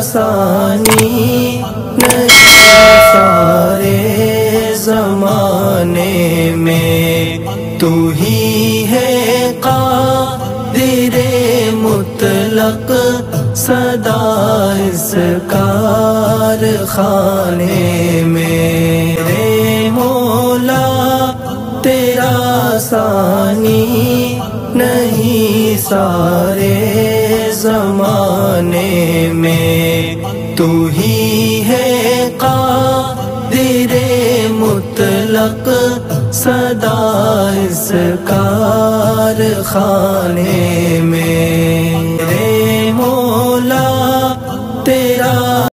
सानी नहीं सारे जमाने में तू ही है का कादिरे मुतलक सदा इस कारखाने में। रे मोला, तेरा सानी नहीं सारे जमाने में तू ही है का तेरे मुतलक सदा इस कार खाने में। रे मोला, तेरा